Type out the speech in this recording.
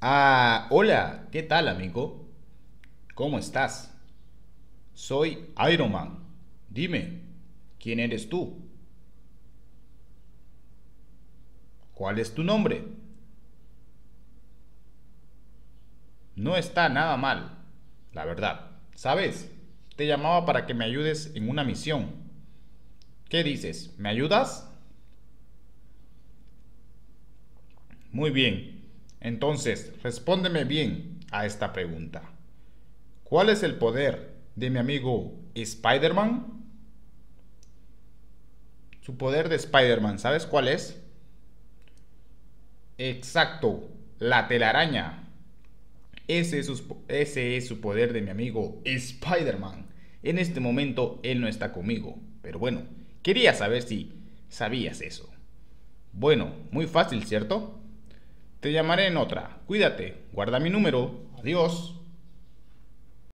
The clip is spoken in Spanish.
Ah, hola, ¿qué tal amigo? ¿Cómo estás? Soy Iron Man. Dime, ¿quién eres tú? ¿Cuál es tu nombre? No está nada mal, la verdad. ¿Sabes? Te llamaba para que me ayudes en una misión. ¿Qué dices? ¿Me ayudas? Muy bien. Entonces, respóndeme bien a esta pregunta. ¿Cuál es el poder de mi amigo Spider-Man? Su poder de Spider-Man, ¿sabes cuál es? Exacto, la telaraña. Ese es, su, ese es su poder de mi amigo Spider-Man. En este momento él no está conmigo, pero bueno, quería saber si sabías eso. Bueno, muy fácil, ¿cierto? Te llamaré en otra. Cuídate, guarda mi número. Adiós.